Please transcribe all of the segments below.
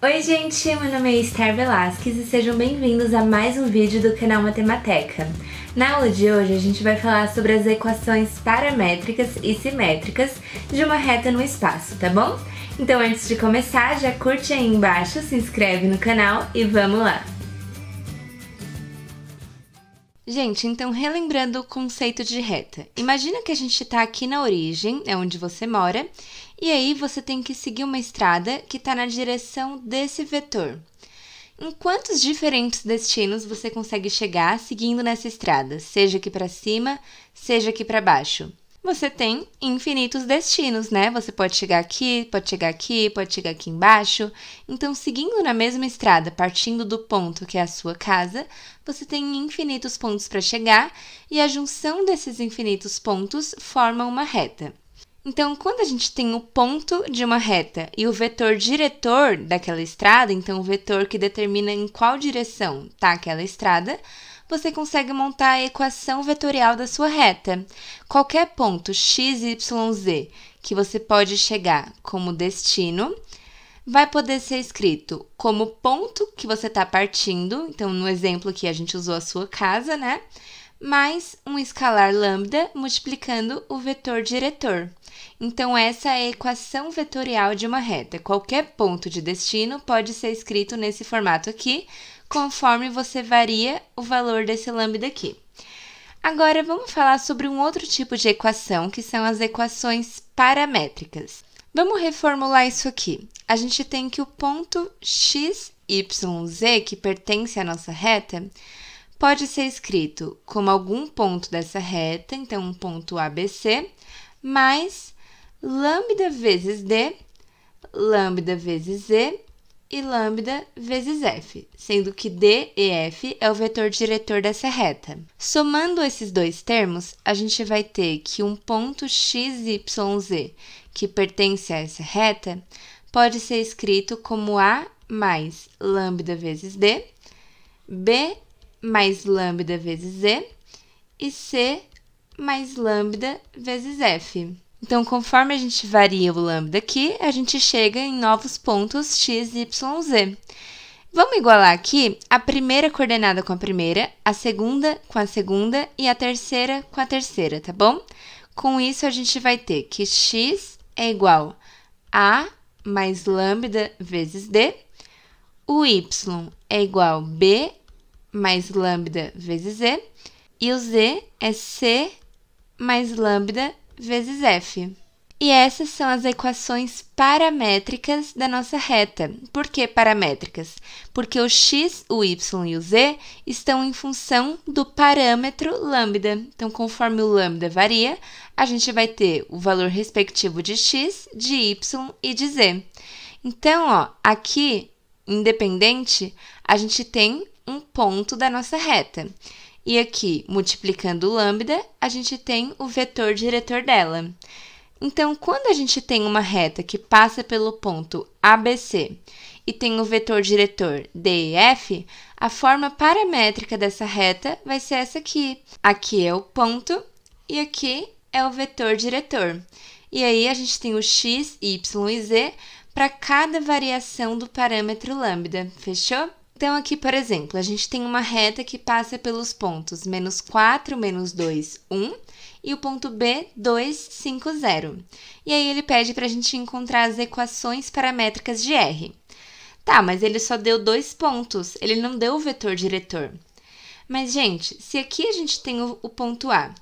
Oi gente, meu nome é Esther Velasquez e sejam bem-vindos a mais um vídeo do canal Matemateca. Na aula de hoje a gente vai falar sobre as equações paramétricas e simétricas de uma reta no espaço, tá bom? Então antes de começar, já curte aí embaixo, se inscreve no canal e vamos lá! Gente, então relembrando o conceito de reta. Imagina que a gente está aqui na origem, é onde você mora, e aí você tem que seguir uma estrada que está na direção desse vetor. Em quantos diferentes destinos você consegue chegar seguindo nessa estrada, seja aqui para cima, seja aqui para baixo? Você tem infinitos destinos, né? Você pode chegar aqui, pode chegar aqui, pode chegar aqui embaixo. Então, seguindo na mesma estrada, partindo do ponto que é a sua casa, você tem infinitos pontos para chegar e a junção desses infinitos pontos forma uma reta. Então, quando a gente tem o ponto de uma reta e o vetor diretor daquela estrada, então o vetor que determina em qual direção está aquela estrada, você consegue montar a equação vetorial da sua reta. Qualquer ponto x, y, z que você pode chegar como destino vai poder ser escrito como ponto que você está partindo. Então, no exemplo que a gente usou a sua casa, né? Mais um escalar lambda multiplicando o vetor diretor. Então, essa é a equação vetorial de uma reta. Qualquer ponto de destino pode ser escrito nesse formato aqui, conforme você varia o valor desse lambda aqui. Agora vamos falar sobre um outro tipo de equação, que são as equações paramétricas. Vamos reformular isso aqui. A gente tem que o ponto x, y, z, que pertence à nossa reta, pode ser escrito como algum ponto dessa reta, então um ponto ABC, mais lambda vezes d, lambda vezes z e lambda vezes f, sendo que d e f é o vetor diretor dessa reta. Somando esses dois termos, a gente vai ter que um ponto x, y, z, que pertence a essa reta, pode ser escrito como a mais lambda vezes d, b mais lambda vezes z e c mais lambda vezes f. Então, conforme a gente varia o lambda aqui, a gente chega em novos pontos x, y, z. Vamos igualar aqui a primeira coordenada com a primeira, a segunda com a segunda e a terceira com a terceira, tá bom? Com isso, a gente vai ter que x é igual a mais lambda vezes d, o y é igual a b mais lambda vezes z, e o z é c mais lambda vezes f. E essas são as equações paramétricas da nossa reta. Por que paramétricas? Porque o x, o y e o z estão em função do parâmetro lambda. Então, conforme o lambda varia, a gente vai ter o valor respectivo de x, de y e de z. Então, ó, aqui, independente, a gente tem um ponto da nossa reta. E aqui, multiplicando lambda, a gente tem o vetor diretor dela. Então, quando a gente tem uma reta que passa pelo ponto ABC e tem o vetor diretor D e F, a forma paramétrica dessa reta vai ser essa aqui. Aqui é o ponto e aqui é o vetor diretor. E aí a gente tem o x, y e z para cada variação do parâmetro lambda, fechou? Então, aqui, por exemplo, a gente tem uma reta que passa pelos pontos menos 4, menos 2, 1 e o ponto B, 2, 5, 0. E aí ele pede para a gente encontrar as equações paramétricas de R. Tá, mas ele só deu dois pontos, ele não deu o vetor diretor. Mas, gente, se aqui a gente tem o, o ponto A,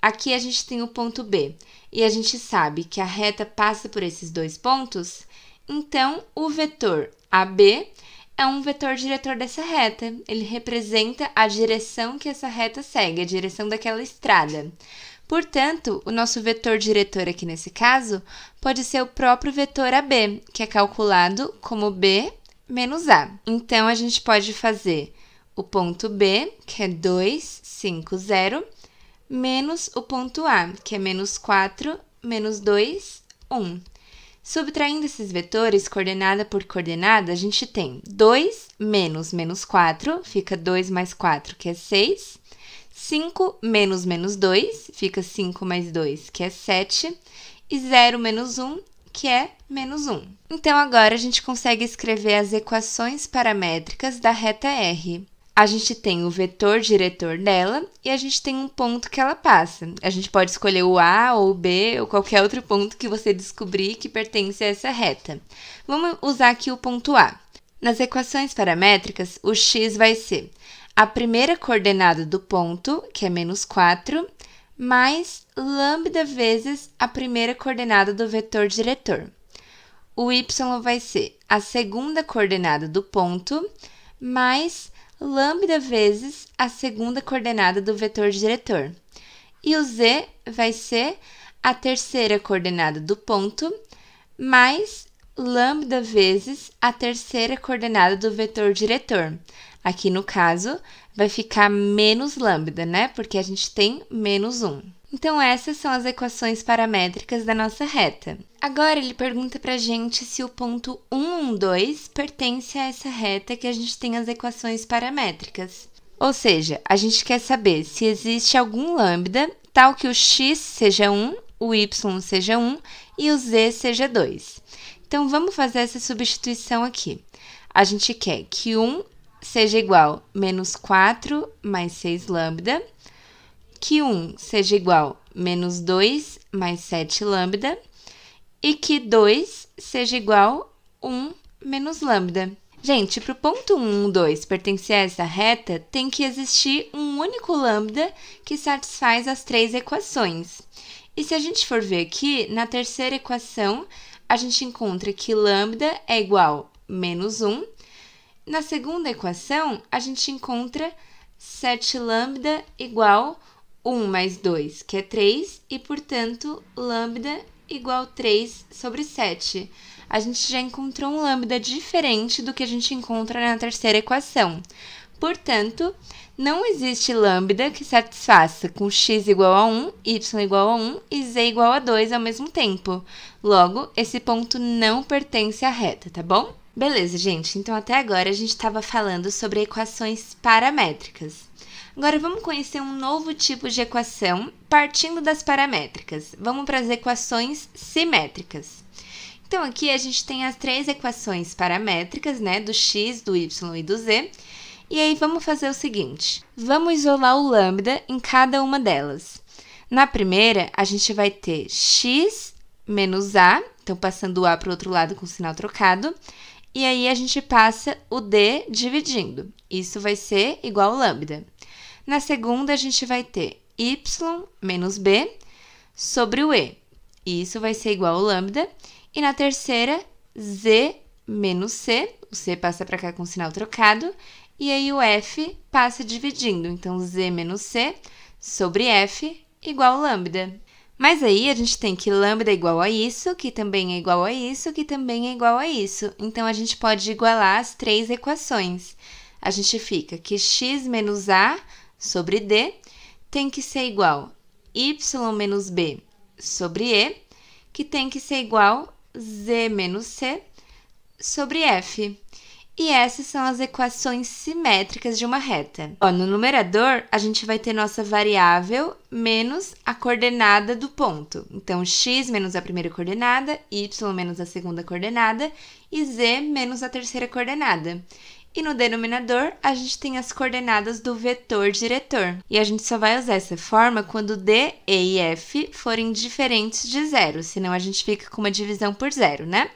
aqui a gente tem o ponto B, e a gente sabe que a reta passa por esses dois pontos, então o vetor AB é um vetor diretor dessa reta. Ele representa a direção que essa reta segue, a direção daquela estrada. Portanto, o nosso vetor diretor aqui nesse caso pode ser o próprio vetor AB, que é calculado como B menos A. Então, a gente pode fazer o ponto B, que é 2, 5, 0, menos o ponto A, que é menos 4, menos 2, 1. Subtraindo esses vetores, coordenada por coordenada, a gente tem 2 menos menos 4, fica 2 mais 4, que é 6. 5 menos menos 2, fica 5 mais 2, que é 7. E 0 menos 1, que é menos 1. Então, agora a gente consegue escrever as equações paramétricas da reta R. A gente tem o vetor diretor dela e a gente tem um ponto que ela passa. A gente pode escolher o A ou o B ou qualquer outro ponto que você descobrir que pertence a essa reta. Vamos usar aqui o ponto A. Nas equações paramétricas, o x vai ser a primeira coordenada do ponto, que é menos 4, mais lambda vezes a primeira coordenada do vetor diretor. O y vai ser a segunda coordenada do ponto, mais lambda vezes a segunda coordenada do vetor diretor. E o z vai ser a terceira coordenada do ponto, mais lambda vezes a terceira coordenada do vetor diretor. Aqui no caso, vai ficar menos lambda, né? Porque a gente tem menos 1. Então, essas são as equações paramétricas da nossa reta. Agora, ele pergunta para a gente se o ponto 1, 2 pertence a essa reta que a gente tem as equações paramétricas. Ou seja, a gente quer saber se existe algum lambda tal que o x seja 1, o y seja 1 e o z seja 2. Então, vamos fazer essa substituição aqui. A gente quer que 1 seja igual a menos 4 mais 6 lambda, que 1 seja igual a menos 2 mais 7 lambda, e que 2 seja igual a 1 menos lambda. Gente, para o ponto 1, 2 pertencer a essa reta, tem que existir um único lambda que satisfaz as três equações. E se a gente for ver aqui, na terceira equação, a gente encontra que lambda é igual a menos 1. Na segunda equação, a gente encontra 7 lambda igual 1 mais 2, que é 3, e, portanto, lambda igual 3 sobre 7. A gente já encontrou um lambda diferente do que a gente encontra na terceira equação. Portanto, não existe lambda que satisfaça com x igual a 1, y igual a 1 e z igual a 2 ao mesmo tempo. Logo, esse ponto não pertence à reta, tá bom? Beleza, gente. Então, até agora a gente estava falando sobre equações paramétricas. Agora vamos conhecer um novo tipo de equação partindo das paramétricas. Vamos para as equações simétricas. Então aqui a gente tem as três equações paramétricas, né, do x, do y e do z. E aí vamos fazer o seguinte: vamos isolar o lambda em cada uma delas. Na primeira, a gente vai ter x menos a, então passando o a para o outro lado com o sinal trocado, e aí a gente passa o d dividindo. Isso vai ser igual lambda. Na segunda, a gente vai ter y menos b sobre o e. Isso vai ser igual ao lambda. E na terceira, z menos c. O c passa para cá com o sinal trocado. E aí o f passa dividindo. Então, z menos c sobre f igual lambda. Mas aí a gente tem que lambda é igual a isso, que também é igual a isso, que também é igual a isso. Então, a gente pode igualar as três equações. A gente fica que x menos a sobre D tem que ser igual y menos b sobre e, que tem que ser igual z menos c sobre f. E essas são as equações simétricas de uma reta. Ó, no numerador, a gente vai ter nossa variável menos a coordenada do ponto. Então, x menos a primeira coordenada, y menos a segunda coordenada e z menos a terceira coordenada. E no denominador, a gente tem as coordenadas do vetor diretor. E a gente só vai usar essa forma quando D, E e F forem diferentes de zero, senão a gente fica com uma divisão por zero, né?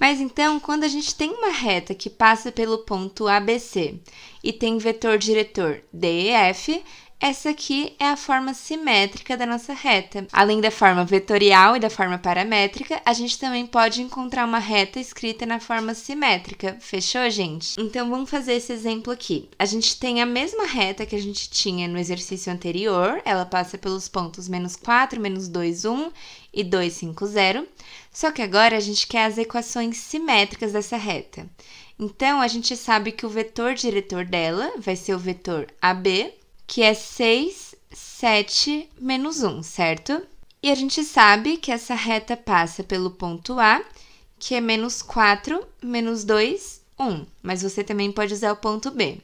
Mas então, quando a gente tem uma reta que passa pelo ponto ABC e tem vetor diretor D e F, essa aqui é a forma simétrica da nossa reta. Além da forma vetorial e da forma paramétrica, a gente também pode encontrar uma reta escrita na forma simétrica. Fechou, gente? Então vamos fazer esse exemplo aqui. A gente tem a mesma reta que a gente tinha no exercício anterior, ela passa pelos pontos menos 4, menos 2, 1 e 2, 5, 0. Só que agora a gente quer as equações simétricas dessa reta. Então, a gente sabe que o vetor diretor dela vai ser o vetor AB, que é 6, 7, menos 1, certo? E a gente sabe que essa reta passa pelo ponto A, que é menos 4, menos 2, 1. Mas você também pode usar o ponto B.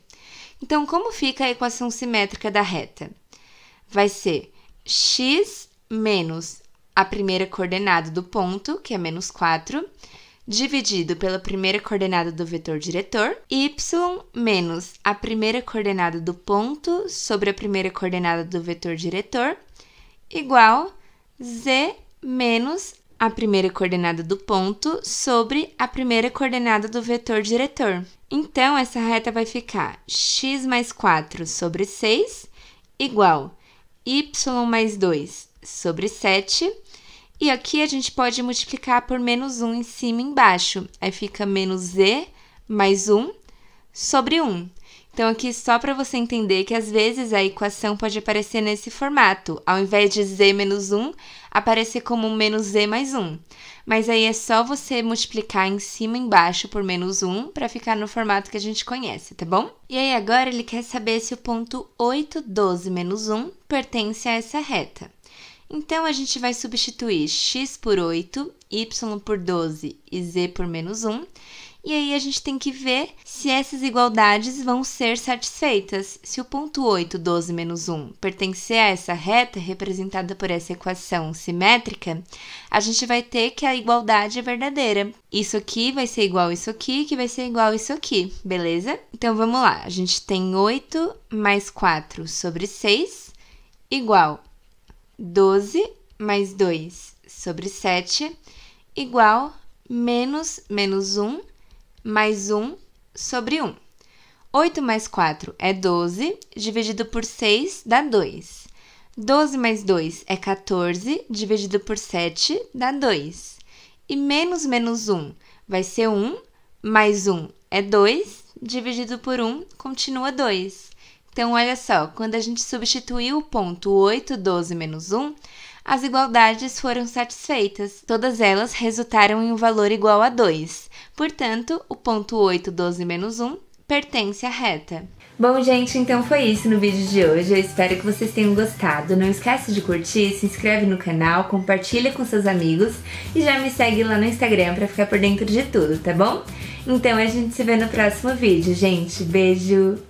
Então, como fica a equação simétrica da reta? Vai ser x menos a primeira coordenada do ponto, que é menos 4, dividido pela primeira coordenada do vetor diretor, y menos a primeira coordenada do ponto sobre a primeira coordenada do vetor diretor, igual z menos a primeira coordenada do ponto sobre a primeira coordenada do vetor diretor. Então, essa reta vai ficar x mais 4 sobre 6 igual y mais 2 sobre 7. E aqui a gente pode multiplicar por menos 1 em cima e embaixo. Aí fica menos z mais 1 sobre 1. Então, aqui só para você entender que às vezes a equação pode aparecer nesse formato, ao invés de z menos 1, aparecer como menos z mais 1. Mas aí é só você multiplicar em cima e embaixo por menos 1 para ficar no formato que a gente conhece, tá bom? E aí agora ele quer saber se o ponto 8, 12 menos 1 pertence a essa reta. Então, a gente vai substituir x por 8, y por 12 e z por menos 1. E aí a gente tem que ver se essas igualdades vão ser satisfeitas. Se o ponto 8, 12 menos 1 pertencer a essa reta representada por essa equação simétrica, a gente vai ter que a igualdade é verdadeira. Isso aqui vai ser igual a isso aqui, que vai ser igual a isso aqui, beleza? Então vamos lá. A gente tem 8 mais 4 sobre 6 igual 12 mais 2 sobre 7 igual menos menos 1 mais 1 sobre 1. 8 mais 4 é 12, dividido por 6 dá 2. 12 mais 2 é 14, dividido por 7 dá 2. E menos menos 1 vai ser 1, mais 1 é 2, dividido por 1 continua 2. Então, olha só, quando a gente substituiu o ponto 8, 12 menos 1, as igualdades foram satisfeitas. Todas elas resultaram em um valor igual a 2. Portanto, o ponto 8, 12 menos 1 pertence à reta. Bom, gente, então foi isso no vídeo de hoje. Eu espero que vocês tenham gostado. Não esquece de curtir, se inscreve no canal, compartilha com seus amigos e já me segue lá no Instagram para ficar por dentro de tudo, tá bom? Então a gente se vê no próximo vídeo, gente. Beijo!